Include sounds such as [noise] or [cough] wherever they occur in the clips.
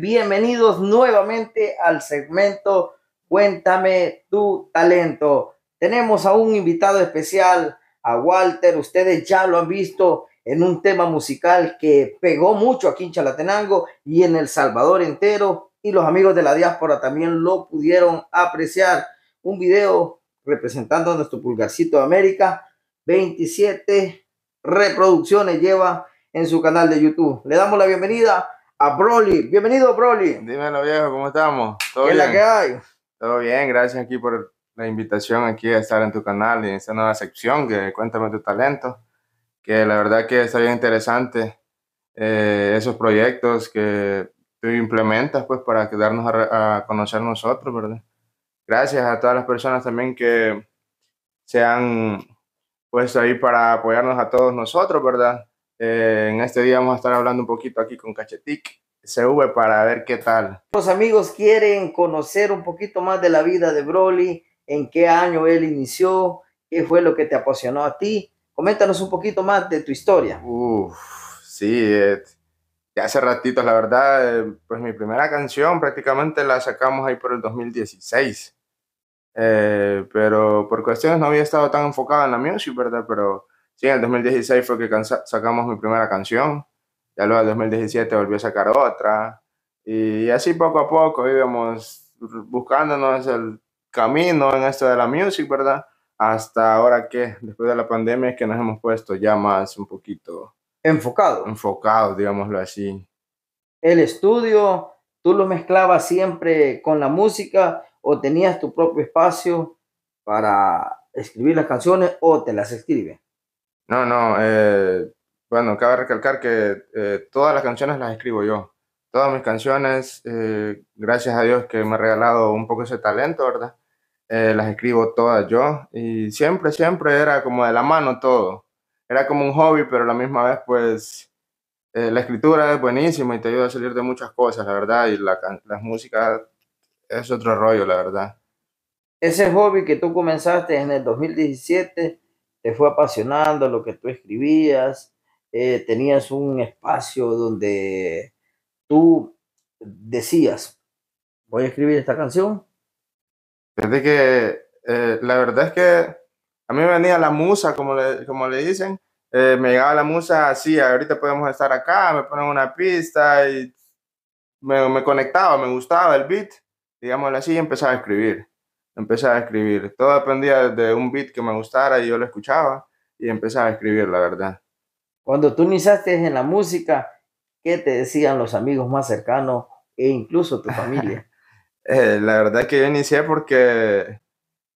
bienvenidos nuevamente al segmento Cuéntame tu talento. Tenemos a un invitado especial, a Walter. Ustedes ya lo han visto en un tema musical que pegó mucho aquí en Chalatenango y en El Salvador entero. Y los amigos de la diáspora también lo pudieron apreciar. Un video representando a nuestro pulgarcito de América. 27 reproducciones lleva en su canal de YouTube. Le damos la bienvenida a Broly. Bienvenido, Broly. Dímelo, viejo, ¿cómo estamos? ¿Todo ¿Qué bien? la que hay? Todo bien, gracias aquí por la invitación aquí a estar en tu canal y en esta nueva sección que Cuéntame tu talento, que la verdad que está bien interesante eh, esos proyectos que tú implementas pues para darnos a, a, conocer nosotros, ¿verdad? Gracias a todas las personas también que se han puesto ahí para apoyarnos a todos nosotros, ¿verdad? Eh, en este día vamos a estar hablando un poquito aquí con Cachetic CV para ver qué tal. Los amigos quieren conocer un poquito más de la vida de Broly, en qué año él inició, qué fue lo que te apasionó a ti. Coméntanos un poquito más de tu historia. Uf, sí, eh, ya hace ratito, la verdad, eh, pues mi primera canción prácticamente la sacamos ahí por el 2016. Eh, pero por cuestiones no había estado tan enfocado en la music, ¿verdad? Pero Sí, en el 2016 fue que sacamos mi primera canción. Ya luego en el 2017 volví a sacar otra. Y así poco a poco íbamos buscándonos el camino en esto de la music, ¿verdad? Hasta ahora que, después de la pandemia, es que nos hemos puesto ya más un poquito... Enfocado. Enfocado, digámoslo así. El estudio, ¿tú lo mezclabas siempre con la música o tenías tu propio espacio para escribir las canciones o te las escribe? No, no, eh, bueno, cabe recalcar que eh, todas las canciones las escribo yo. Todas mis canciones, eh, gracias a Dios que me ha regalado un poco ese talento, ¿verdad? las escribo todas yo y siempre, siempre era como de la mano todo. Era como un hobby, pero la misma vez, pues, la escritura es buenísima y te ayuda a salir de muchas cosas, la verdad, y la, la música es otro rollo, la verdad. Ese hobby que tú comenzaste en el 2017 te fue apasionando lo que tú escribías, eh, tenías un espacio donde tú decías, voy a escribir esta canción. Desde que eh, la verdad es que a mí me venía la musa, como le, como le dicen, eh, me llegaba la musa así, ahorita podemos estar acá, me ponen una pista y me, me conectaba, me gustaba el beat, digámoslo así, y empezaba a escribir empecé a escribir. Todo dependía de un beat que me gustara y yo lo escuchaba y empecé a escribir, la verdad. Cuando tú iniciaste en la música, ¿qué te decían los amigos más cercanos e incluso tu familia? [laughs] Eh, la verdad es que yo inicié porque,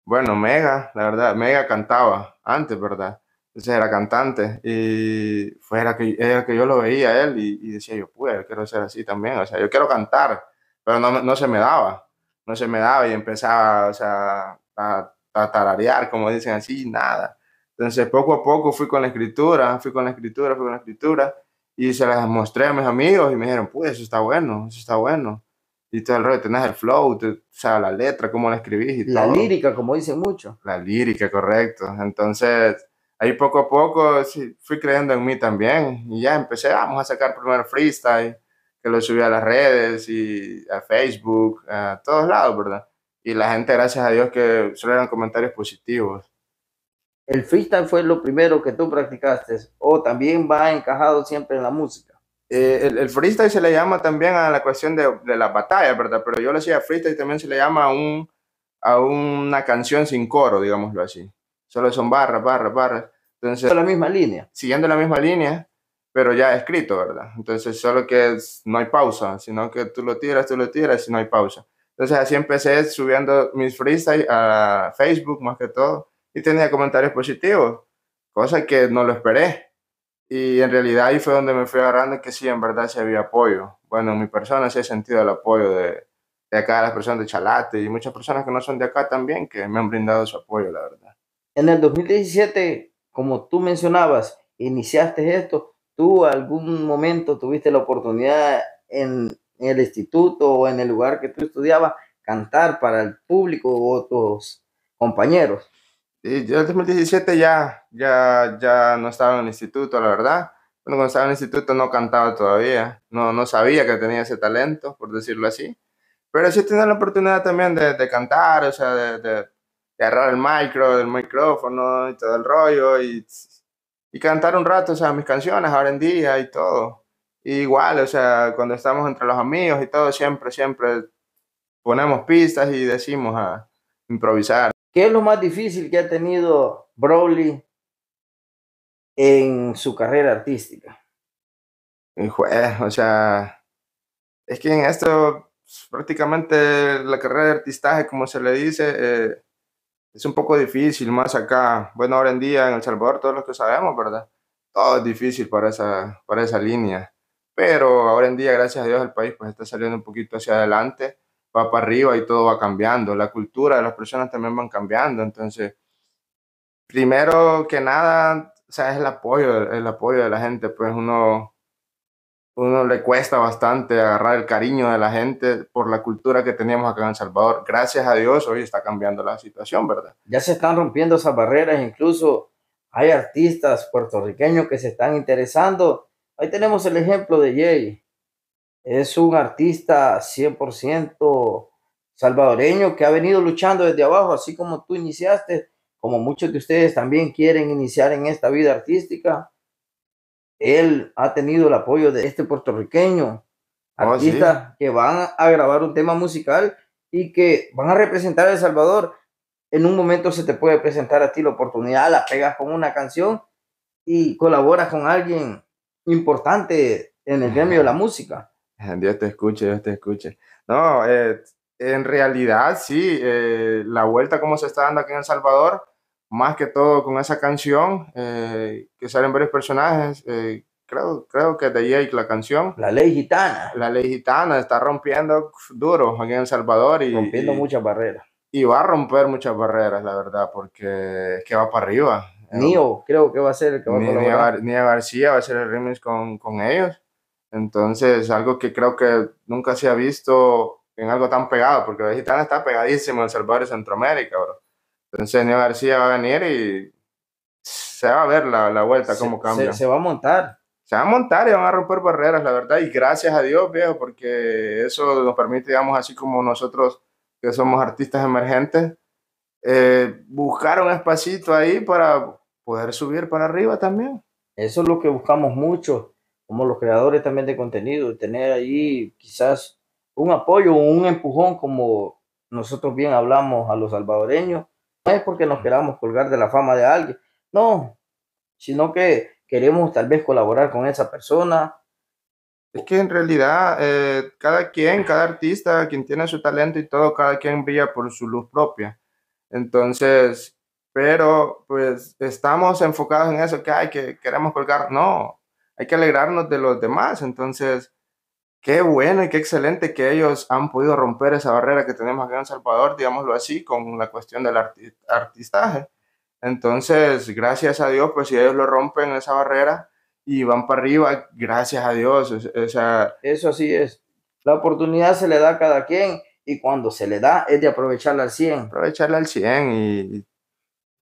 bueno, Mega, la verdad, Mega cantaba antes, ¿verdad? Entonces era cantante y fue era que, era que yo lo veía a él y, decía yo, pues, quiero ser así también, o sea, yo quiero cantar, pero no, no se me daba no se me daba y empezaba, o sea, a, a tararear, como dicen así, nada. Entonces, poco a poco fui con la escritura, fui con la escritura, fui con la escritura, y se las mostré a mis amigos y me dijeron, pues, eso está bueno, eso está bueno. Y todo el rollo, tenés el flow, o sea, la letra, cómo la escribís y La lírica, como dicen mucho. La lírica, correcto. Entonces, ahí poco a poco fui creyendo en mí también, y ya empecé, vamos a sacar primero freestyle, que lo subí a las redes y a Facebook, a todos lados, ¿verdad? Y la gente, gracias a Dios, que solo eran comentarios positivos. ¿El freestyle fue lo primero que tú practicaste o también va encajado siempre en la música? Eh, el, el, freestyle se le llama también a la cuestión de, de la batalla, ¿verdad? Pero yo le decía freestyle también se le llama a, un, a una canción sin coro, digámoslo así. Solo son barras, barras, barras. Entonces, la misma línea. Siguiendo la misma línea, pero ya escrito, ¿verdad? Entonces, solo que no hay pausa, sino que tú lo tiras, tú lo tiras y no hay pausa. Entonces, así empecé subiendo mis freestyle a Facebook más que todo y tenía comentarios positivos, cosa que no lo esperé. Y en realidad ahí fue donde me fui agarrando que sí, en verdad sí había apoyo. Bueno, en mi persona sí he sentido el apoyo de, de acá, las personas de Chalate y muchas personas que no son de acá también, que me han brindado su apoyo, la verdad. En el 2017, como tú mencionabas, iniciaste esto, ¿Tú algún momento tuviste la oportunidad en, el instituto o en el lugar que tú estudiabas cantar para el público o tus compañeros? yo en 2017 ya, ya, ya no estaba en el instituto, la verdad. bueno, cuando estaba en el instituto no cantaba todavía, no, no sabía que tenía ese talento, por decirlo así, pero sí tenía la oportunidad también de, de cantar, o sea, de, de, agarrar el micro, el micrófono y todo el rollo y, y cantar un rato, o sea, mis canciones ahora en día y todo. igual, o sea, cuando estamos entre los amigos y todo, siempre, siempre ponemos pistas y decimos a improvisar. ¿Qué es lo más difícil que ha tenido Broly en su carrera artística? o sea, es que en esto prácticamente la carrera de artistaje, como se le dice, eh, es un poco difícil, más acá. Bueno, ahora en día en El Salvador, todos los que sabemos, ¿verdad? Todo es difícil para esa, para esa línea. Pero ahora en día, gracias a Dios, el país pues está saliendo un poquito hacia adelante, va para arriba y todo va cambiando. La cultura de las personas también van cambiando. Entonces, primero que nada, o sea, es el apoyo, el apoyo de la gente. Pues uno, uno le cuesta bastante agarrar el cariño de la gente por la cultura que teníamos acá en El Salvador. Gracias a Dios hoy está cambiando la situación, ¿verdad? Ya se están rompiendo esas barreras, incluso hay artistas puertorriqueños que se están interesando. Ahí tenemos el ejemplo de Jay. Es un artista 100% salvadoreño que ha venido luchando desde abajo, así como tú iniciaste, como muchos de ustedes también quieren iniciar en esta vida artística él ha tenido el apoyo de este puertorriqueño, oh, artistas que van a grabar un tema musical y que van a representar a El Salvador. En un momento se te puede presentar a ti la oportunidad, la pegas con una canción y colaboras con alguien importante en el gremio de la música. [laughs] Dios te escuche, Dios te escuche. No, eh, en realidad sí, eh, la vuelta como se está dando aquí en El Salvador más que todo con esa canción, eh, que salen varios personajes, eh, creo, creo que de Jake la canción. La ley gitana. La ley gitana está rompiendo duro aquí en El Salvador. Y, Rompiendo muchas barreras. Y va a romper muchas barreras, la verdad, porque es que va para arriba. Nio, creo que va a ser el que va a Nia, García va a ser el remix con, con ellos. Entonces, algo que creo que nunca se ha visto en algo tan pegado, porque la gitana está pegadísimo en El Salvador y Centroamérica, bro. Entonces Neo García va a venir y se va a ver la, la vuelta, cómo cambia. Se, va a montar. Se va a montar y van a romper barreras, la verdad. Y gracias a Dios, viejo, porque eso nos permite, digamos, así como nosotros que somos artistas emergentes, eh, buscar un espacito ahí para poder subir para arriba también. Eso es lo que buscamos mucho, como los creadores también de contenido, tener ahí quizás un apoyo, un empujón, como nosotros bien hablamos a los salvadoreños, no es porque nos queramos colgar de la fama de alguien, no, sino que queremos tal vez colaborar con esa persona. Es que en realidad eh, cada quien, cada artista, quien tiene su talento y todo, cada quien brilla por su luz propia. Entonces, pero pues estamos enfocados en eso, que hay que queremos colgar, no, hay que alegrarnos de los demás. Entonces, qué bueno y qué excelente que ellos han podido romper esa barrera que tenemos acá en El Salvador, digámoslo así, con la cuestión del artistaje. Entonces, gracias a Dios, pues si ellos lo rompen esa barrera y van para arriba, gracias a Dios. O sea, Eso así es. La oportunidad se le da a cada quien y cuando se le da es de aprovecharla al 100. Aprovecharla al 100 y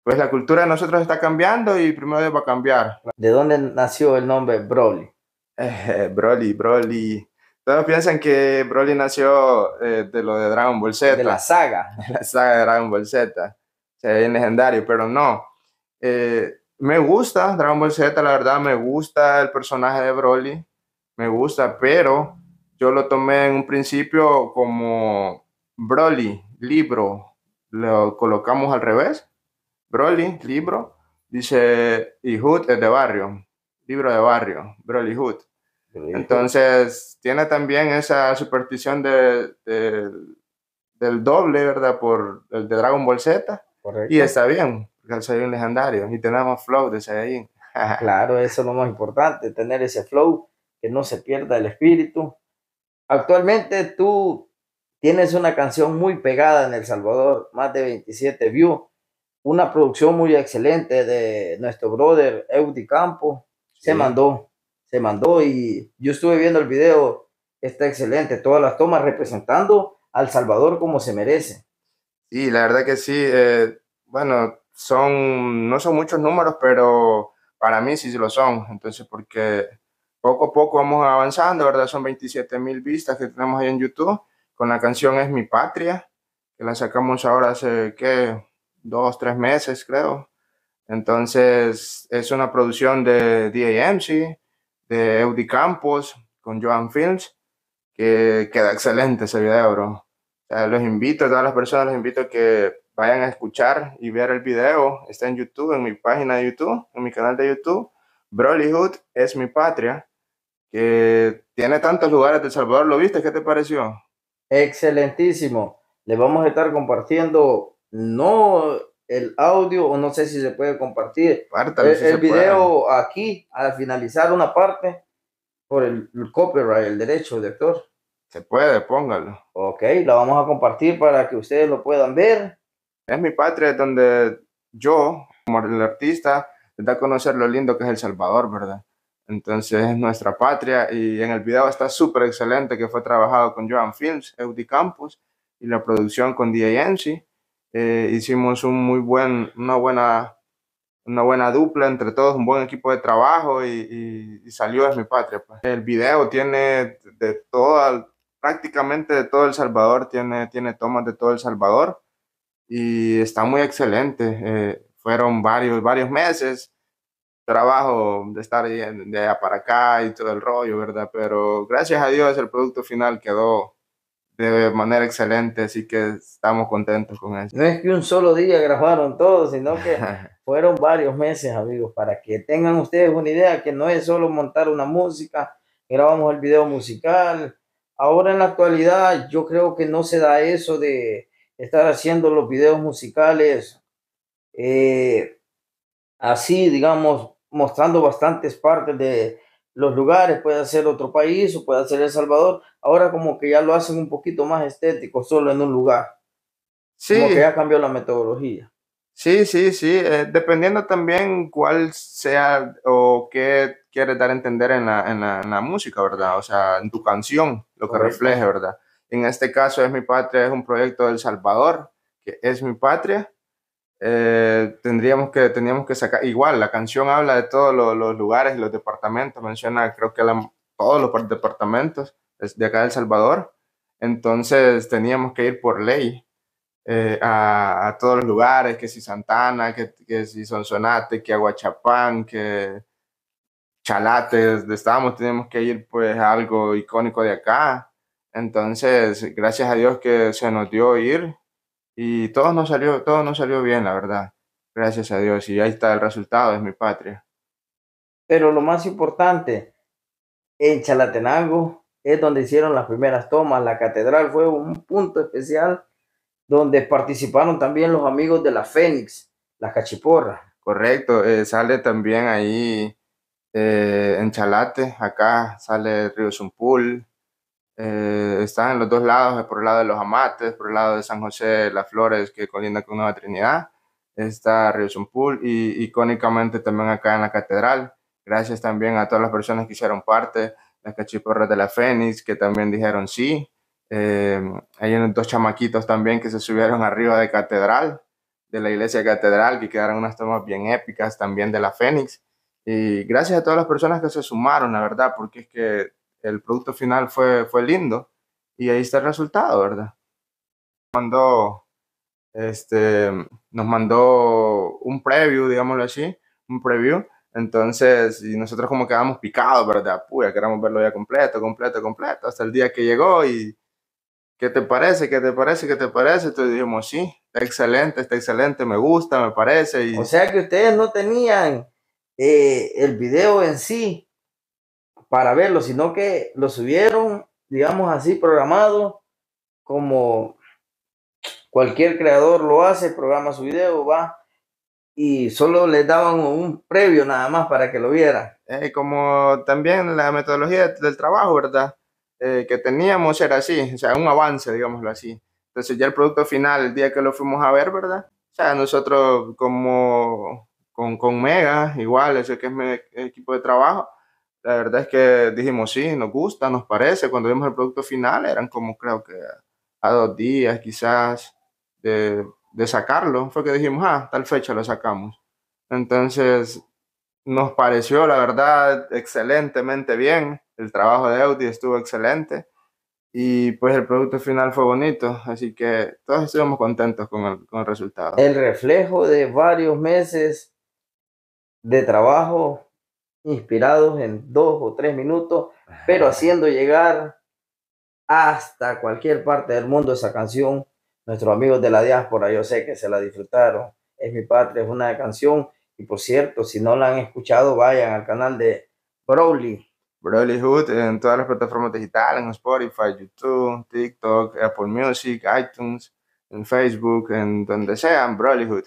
pues la cultura de nosotros está cambiando y primero va a cambiar. ¿De dónde nació el nombre Broly? Eh, Broly, Broly. Todos piensan que Broly nació eh, de lo de Dragon Ball Z. De la saga. [laughs] De la saga de Dragon Ball Z. Se ve legendario, pero no. Eh, me gusta Dragon Ball Z, la verdad, me gusta el personaje de Broly. Me gusta, pero yo lo tomé en un principio como Broly, libro. Lo colocamos al revés. Broly, libro. Dice, y Hood es de barrio. Libro de barrio. Broly Hood. Entonces, tiene también esa superstición de, del doble, ¿verdad? Por el de Dragon Ball Z. Y está bien, porque Saiyajin legendario. Y tenemos flow de Saiyajin. [laughs] claro, eso es lo más importante, tener ese flow, que no se pierda el espíritu. Actualmente tú tienes una canción muy pegada en El Salvador, más de 27 views, una producción muy excelente de nuestro brother Eudi Campo. Se mandó se mandó y yo estuve viendo el video, está excelente, todas las tomas representando al Salvador como se merece. Sí, la verdad que sí, eh, bueno, son, no son muchos números, pero para mí sí lo son. Entonces, porque poco a poco vamos avanzando, ¿verdad? Son 27 mil vistas que tenemos ahí en YouTube con la canción Es mi patria, que la sacamos ahora hace, ¿qué? Dos, tres meses, creo. Entonces, es una producción de DAMC, de Eudi Campos, con Joan Films, que queda excelente ese video, bro. los invito, a todas las personas los invito a que vayan a escuchar y ver el video. Está en YouTube, en mi página de YouTube, en mi canal de YouTube. Brolyhood es mi patria, que tiene tantos lugares de Salvador. ¿Lo viste? ¿Qué te pareció? Excelentísimo. Le vamos a estar compartiendo, no el audio, o no sé si se puede compartir. el, video aquí, al finalizar una parte, por el, copyright, el derecho de actor. Se puede, póngalo. Ok, la vamos a compartir para que ustedes lo puedan ver. Es mi patria donde yo, como el artista, da a conocer lo lindo que es El Salvador, ¿verdad? Entonces es nuestra patria y en el video está súper excelente que fue trabajado con Joan Films, Eudi Campus y la producción con DANC. Eh, hicimos un muy buen, una buena una buena dupla entre todos, un buen equipo de trabajo y, salió Es mi patria. Pues. El video tiene de todo, prácticamente de todo El Salvador, tiene, tiene tomas de todo El Salvador y está muy excelente. Eh, fueron varios, varios meses trabajo de estar de allá para acá y todo el rollo, ¿verdad? Pero gracias a Dios el producto final quedó de manera excelente, así que estamos contentos con eso. No es que un solo día grabaron todo, sino que [laughs] fueron varios meses, amigos, para que tengan ustedes una idea que no es solo montar una música, grabamos el video musical. Ahora en la actualidad yo creo que no se da eso de estar haciendo los videos musicales eh, así, digamos, mostrando bastantes partes de, los lugares, puede ser otro país o puede ser El Salvador. Ahora como que ya lo hacen un poquito más estético, solo en un lugar. Sí. Como que ya cambió la metodología. Sí, sí, sí. Eh, dependiendo también cuál sea o qué quieres dar a entender en la, en, la, en la, música, ¿verdad? O sea, en tu canción, lo que refleje, ¿verdad? En este caso, Es mi patria, es un proyecto del Salvador, que es mi patria eh, tendríamos que, teníamos que sacar, igual, la canción habla de todos los, lugares y los departamentos, menciona creo que todos los departamentos de acá de El Salvador, entonces teníamos que ir por ley eh, a, todos los lugares, que si Santana, que, que si Sonsonate, que Aguachapán, que Chalate, estábamos, teníamos que ir pues a algo icónico de acá, entonces gracias a Dios que se nos dio ir y todo nos salió, todo nos salió bien, la verdad. Gracias a Dios. Y ahí está el resultado, es mi patria. Pero lo más importante, en Chalatenango es donde hicieron las primeras tomas. La catedral fue un punto especial donde participaron también los amigos de la Fénix, la Cachiporra. Correcto, eh, sale también ahí eh, en Chalate, acá sale Río Zumpul, eh, están en los dos lados, por el lado de los Amates, por el lado de San José de las Flores, que colinda con Nueva Trinidad. Está Río Zumpul y icónicamente también acá en la catedral. Gracias también a todas las personas que hicieron parte, las cachiporras de la Fénix, que también dijeron sí. Eh, hay unos dos chamaquitos también que se subieron arriba de catedral, de la iglesia catedral, que quedaron unas tomas bien épicas también de la Fénix. Y gracias a todas las personas que se sumaron, la verdad, porque es que el producto final fue, fue lindo y ahí está el resultado, ¿verdad? Mandó, este, nos mandó un preview, digámoslo así, un preview. Entonces, y nosotros como quedamos picados, ¿verdad? Puya, queremos verlo ya completo, completo, completo, hasta el día que llegó y ¿qué te parece? ¿Qué te parece? ¿Qué te parece? Entonces dijimos, sí, está excelente, está excelente, me gusta, me parece. Y... O sea que ustedes no tenían eh, el video en sí, para verlo, sino que lo subieron, digamos así, programado como cualquier creador lo hace, programa su video, va, y solo les daban un previo nada más para que lo vieran. Eh, como también la metodología del trabajo, ¿verdad? Eh, que teníamos era así, o sea, un avance, digámoslo así. Entonces ya el producto final, el día que lo fuimos a ver, ¿verdad? O sea, nosotros como con, con Mega, igual, ese que es mi equipo de trabajo, la verdad es que dijimos, sí, nos gusta, nos parece. Cuando vimos el producto final, eran como creo que a dos días quizás de, de sacarlo. Fue que dijimos, ah, tal fecha lo sacamos. Entonces, nos pareció, la verdad, excelentemente bien. El trabajo de Audi estuvo excelente y pues el producto final fue bonito, así que todos estuvimos contentos con el, con el resultado. El reflejo de varios meses de trabajo inspirados en dos o tres minutos, pero haciendo llegar hasta cualquier parte del mundo esa canción. Nuestros amigos de la diáspora, yo sé que se la disfrutaron. Es mi patria, es una canción. Y por cierto, si no la han escuchado, vayan al canal de Broly. Broly Hood en todas las plataformas digitales, en Spotify, YouTube, TikTok, Apple Music, iTunes, en Facebook, en donde sean, Broly Hood.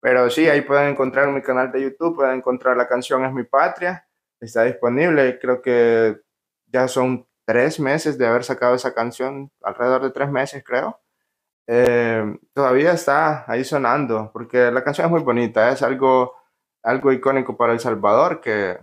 Pero sí, ahí pueden encontrar mi canal de YouTube, pueden encontrar la canción Es mi patria, está disponible. Creo que ya son tres meses de haber sacado esa canción, alrededor de tres meses creo. Eh, todavía está ahí sonando, porque la canción es muy bonita, es algo, algo icónico para El Salvador, que,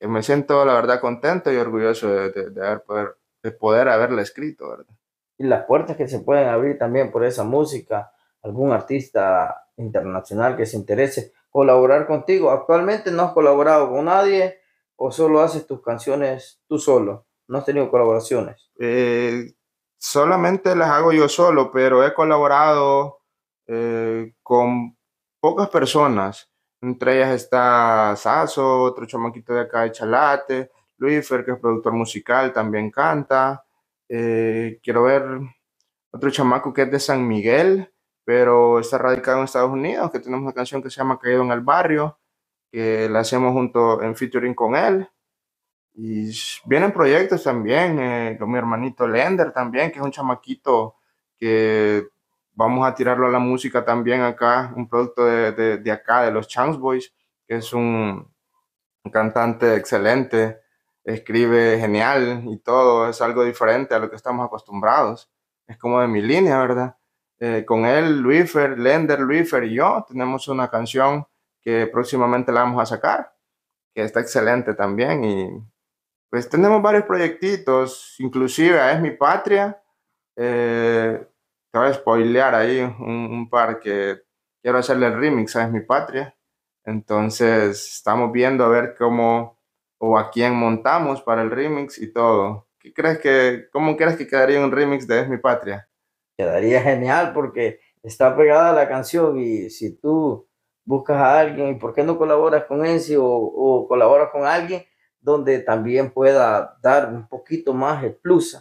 que me siento la verdad contento y orgulloso de, de, haber poder, de poder haberla escrito, ¿verdad? Y las puertas que se pueden abrir también por esa música, algún artista internacional que se interese colaborar contigo. Actualmente no has colaborado con nadie o solo haces tus canciones tú solo. No has tenido colaboraciones. Eh, solamente las hago yo solo, pero he colaborado eh, con pocas personas. Entre ellas está Saso, otro chamaquito de acá de Chalate, Luifer, que es productor musical, también canta. Eh, quiero ver otro chamaco que es de San Miguel, pero está radicado en Estados Unidos, que tenemos una canción que se llama Caído en el Barrio, que la hacemos junto en featuring con él. Y vienen proyectos también, eh, con mi hermanito Lender también, que es un chamaquito que vamos a tirarlo a la música también acá, un producto de, de, de acá, de los Chance Boys, que es un, un cantante excelente, escribe genial y todo, es algo diferente a lo que estamos acostumbrados. Es como de mi línea, ¿verdad? Eh, con él, Luifer, Lender, Luifer y yo tenemos una canción que próximamente la vamos a sacar, que está excelente también. Y pues tenemos varios proyectitos, inclusive Es Mi Patria. Eh, te voy a spoilear ahí un, un, par que quiero hacerle el remix a Es Mi Patria. Entonces estamos viendo a ver cómo o a quién montamos para el remix y todo. ¿Qué crees que, cómo crees que quedaría un remix de Es Mi Patria? Quedaría genial porque está pegada la canción y si tú buscas a alguien, ¿por qué no colaboras con Enzi o, o colaboras con alguien donde también pueda dar un poquito más de plus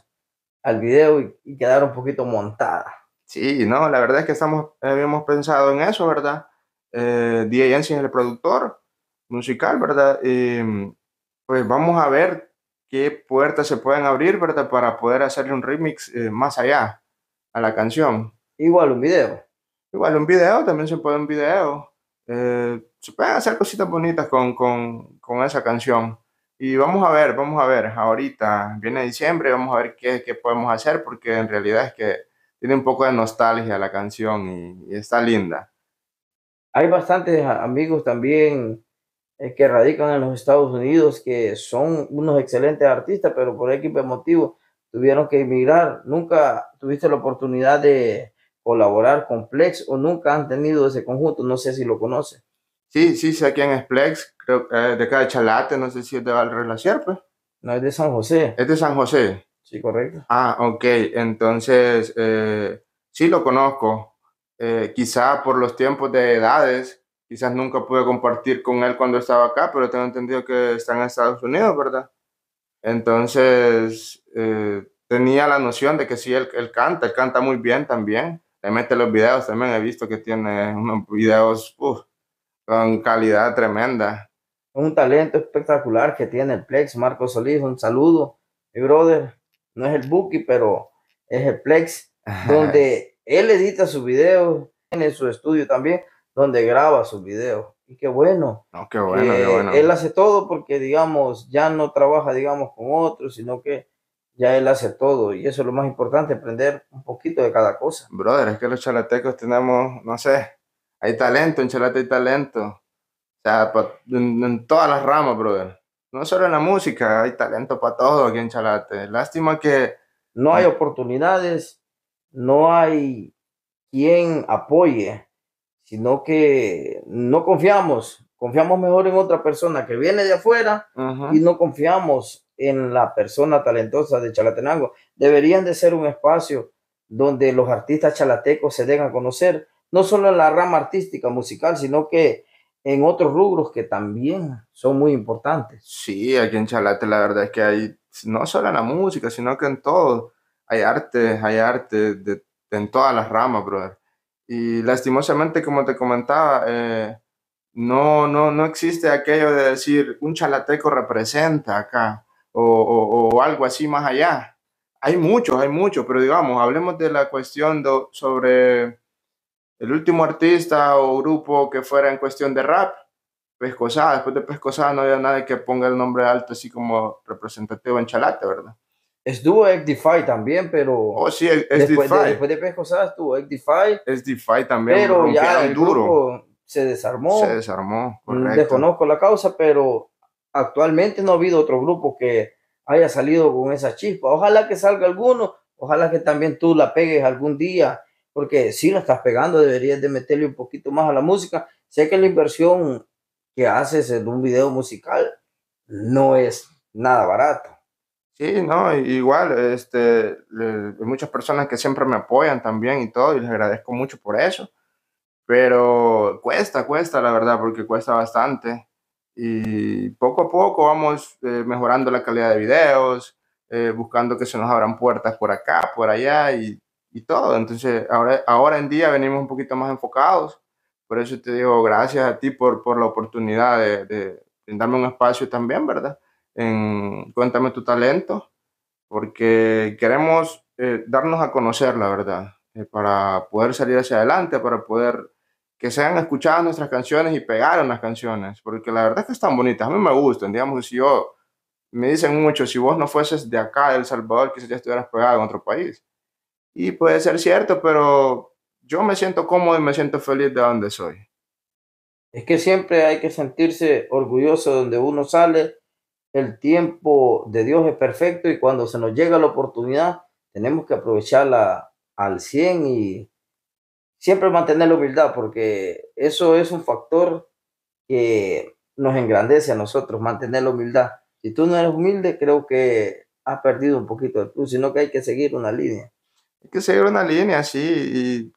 al video y, y quedar un poquito montada? Sí, no, la verdad es que estamos, habíamos pensado en eso, ¿verdad? Eh, DJ es el productor musical, ¿verdad? Y pues vamos a ver qué puertas se pueden abrir, ¿verdad? Para poder hacerle un remix eh, más allá a la canción. Igual un video. Igual un video, también se puede un video. Eh, se pueden hacer cositas bonitas con, con, con, esa canción. Y vamos a ver, vamos a ver, ahorita viene diciembre, vamos a ver qué, qué podemos hacer, porque en realidad es que tiene un poco de nostalgia la canción y, y está linda. Hay bastantes amigos también eh, que radican en los Estados Unidos que son unos excelentes artistas, pero por X motivo tuvieron que emigrar. ¿Nunca tuviste la oportunidad de colaborar con Plex o nunca han tenido ese conjunto? No sé si lo conoces. Sí, sí, sé quién es Plex, creo que de acá de Chalate, no sé si es de Valrelacier, pues. No, es de San José. Es de San José. Sí, correcto. Ah, ok, entonces eh, sí lo conozco. Eh, quizá por los tiempos de edades, quizás nunca pude compartir con él cuando estaba acá, pero tengo entendido que está en Estados Unidos, ¿verdad? Entonces, eh, tenía la noción de que sí, él, él, canta, él canta muy bien también. Le mete los videos también, he visto que tiene unos videos uf, con calidad tremenda. Un talento espectacular que tiene el Plex, Marco Solís, un saludo. Mi brother, no es el Buki, pero es el Plex, [laughs] donde él edita sus videos, tiene su estudio también, donde graba sus videos. Y qué bueno. No, qué bueno, qué bueno. Él hace todo porque, digamos, ya no trabaja, digamos, con otros, sino que ya él hace todo. Y eso es lo más importante, aprender un poquito de cada cosa. Brother, es que los chalatecos tenemos, no sé, hay talento, en Chalate hay talento. O sea, en, en todas las ramas, brother. No solo en la música, hay talento para todo aquí en Chalate. Lástima que... No hay oportunidades, no hay quien apoye sino que no confiamos confiamos mejor en otra persona que viene de afuera y no confiamos en la persona talentosa de Chalatenango. Deberían de ser un espacio donde los artistas chalatecos se den a conocer, no solo en la rama artística musical, sino que en otros rubros que también son muy importantes. Sí, aquí en Chalate la verdad es que hay, no solo en la música, sino que en todo, hay arte, hay arte de, en todas las ramas, brother. Y lastimosamente, como te comentaba, eh, no, no, no existe aquello de decir un chalateco representa acá o, o, algo así más allá. Hay muchos, hay muchos, pero digamos, hablemos de la cuestión sobre el último artista o grupo que fuera en cuestión de rap, Pescosada. Después de Pescosada no había nadie que ponga el nombre alto así como representativo en Chalate, ¿verdad? Estuvo X-Defy también, pero. Oh, sí, x después, de, después de Pescosada estuvo X-Defy. X-Defy también. Pero ya el duro. grupo se desarmó. Se desarmó, mm, correcto. Desconozco la causa, pero actualmente no ha habido otro grupo que haya salido con esa chispa. Ojalá que salga alguno, ojalá que también tú la pegues algún día, porque si la estás pegando, deberías de meterle un poquito más a la música. Sé que la inversión que haces en un video musical no es nada barato. Sí, no, igual, este, hay muchas personas que siempre me apoyan también y todo, y les agradezco mucho por eso. Pero cuesta, cuesta, la verdad, porque cuesta bastante. Y poco a poco vamos eh, mejorando la calidad de videos, eh, buscando que se nos abran puertas por acá, por allá y, y, todo. Entonces, ahora, ahora en día venimos un poquito más enfocados. Por eso te digo gracias a ti por, por la oportunidad de, de brindarme un espacio también, ¿verdad? En Cuéntame tu talento, porque queremos eh, darnos a conocer, la verdad, para poder salir hacia adelante, para poder que sean escuchadas nuestras canciones y pegar unas canciones, porque la verdad es que están bonitas, a mí me gustan, digamos, si yo, me dicen mucho, si vos no fueses de acá, de El Salvador, quizás ya estuvieras pegado en otro país. Y puede ser cierto, pero yo me siento cómodo y me siento feliz de donde soy. Es que siempre hay que sentirse orgulloso de donde uno sale. El tiempo de Dios es perfecto y cuando se nos llega la oportunidad, tenemos que aprovecharla al 100 y siempre mantener la humildad, porque eso es un factor que nos engrandece a nosotros, mantener la humildad. Si tú no eres humilde, creo que has perdido un poquito de tú, sino que hay que seguir una línea. Hay que seguir una línea, sí, y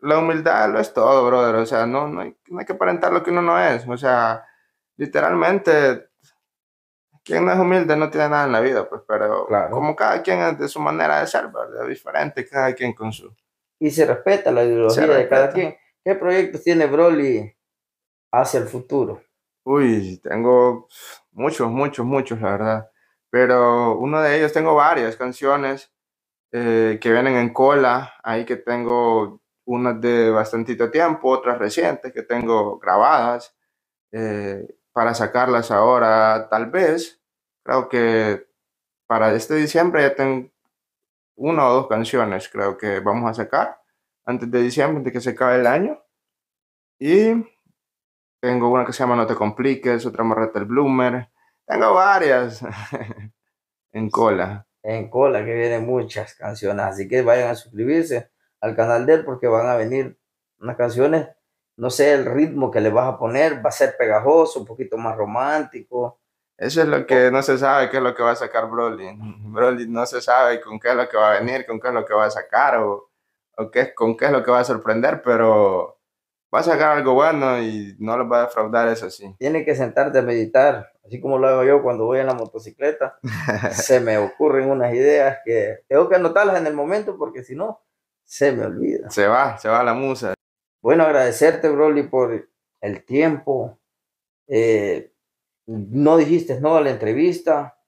la humildad lo es todo, brother. O sea, no, no, hay, no hay que aparentar lo que uno no es. O sea, literalmente, quien no es humilde no tiene nada en la vida, pues, pero como cada quien es de su manera de ser, ¿verdad? Diferente, cada quien con su y se respeta la ideología de cada quien. ¿Qué proyectos tiene Broly hacia el futuro? Uy, tengo muchos, muchos, muchos, la verdad. Pero uno de ellos, tengo varias canciones eh, que vienen en cola, ahí que tengo unas de bastantito tiempo, otras recientes que tengo grabadas eh, para sacarlas ahora, tal vez. Creo que para este diciembre ya tengo una o dos canciones, creo que vamos a sacar antes de diciembre, antes de que se acabe el año. Y tengo una que se llama No te compliques, otra Morreta el Bloomer. Tengo varias [laughs] en cola. En cola, que vienen muchas canciones. Así que vayan a suscribirse al canal de él porque van a venir unas canciones. No sé el ritmo que le vas a poner, va a ser pegajoso, un poquito más romántico. Eso es lo que no se sabe qué es lo que va a sacar Broly. Broly no se sabe con qué es lo que va a venir, con qué es lo que va a sacar o, o qué, con qué es lo que va a sorprender, pero va a sacar algo bueno y no lo va a defraudar, eso sí. Tiene que sentarte a meditar, así como lo hago yo cuando voy en la motocicleta. [laughs] se me ocurren unas ideas que tengo que anotarlas en el momento porque si no, se me olvida. Se va, se va la musa. Bueno, agradecerte, Broly, por el tiempo. Eh, no dijiste no a la entrevista.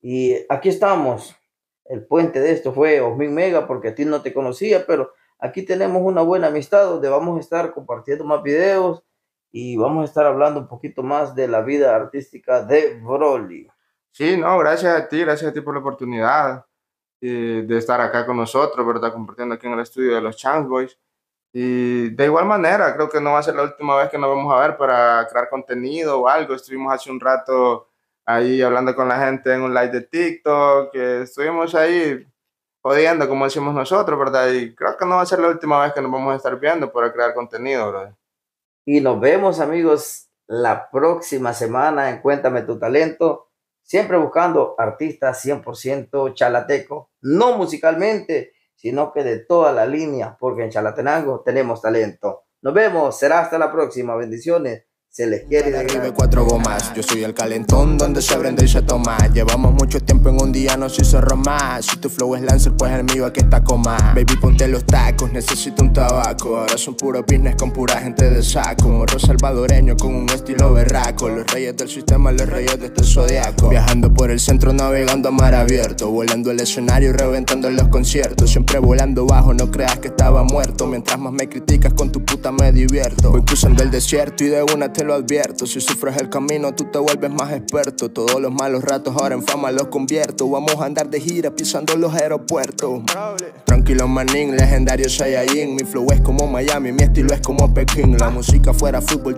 Y aquí estamos. El puente de esto fue Osmin Mega porque a ti no te conocía, pero aquí tenemos una buena amistad donde vamos a estar compartiendo más videos y vamos a estar hablando un poquito más de la vida artística de Broly. Sí, no, gracias a ti, gracias a ti por la oportunidad eh, de estar acá con nosotros, ¿verdad? Compartiendo aquí en el estudio de los Chance Boys. Y de igual manera, creo que no va a ser la última vez que nos vamos a ver para crear contenido o algo. Estuvimos hace un rato ahí hablando con la gente en un live de TikTok, que estuvimos ahí jodiendo, como decimos nosotros, ¿verdad? Y creo que no va a ser la última vez que nos vamos a estar viendo para crear contenido, ¿verdad? Y nos vemos, amigos, la próxima semana en Cuéntame tu talento, siempre buscando artistas 100% chalateco, no musicalmente, sino que de toda la línea, porque en Chalatenango tenemos talento. Nos vemos, será hasta la próxima, bendiciones se les quiere de cuatro gomas. Yo soy el calentón donde se prende y se toma. Llevamos mucho tiempo en un día, no se hizo más. Si tu flow es lancer, pues el mío aquí está coma. Baby, ponte los tacos, necesito un tabaco. Ahora son puro business con pura gente de saco. Morro salvadoreño con un estilo berraco. Los reyes del sistema, los reyes de este zodiaco. Viajando por el centro, navegando a mar abierto. Volando el escenario y reventando los conciertos. Siempre volando bajo, no creas que estaba muerto. Mientras más me criticas, con tu puta me divierto. Voy cruzando el desierto y de una te lo advierto. Si sufres el camino, tú te vuelves más experto. Todos los malos ratos ahora en fama los convierto. Vamos a andar de gira pisando los aeropuertos. Tranquilo, manín, legendario Saiyajin. Mi flow es como Miami, mi estilo es como Pekín. La música fuera fútbol.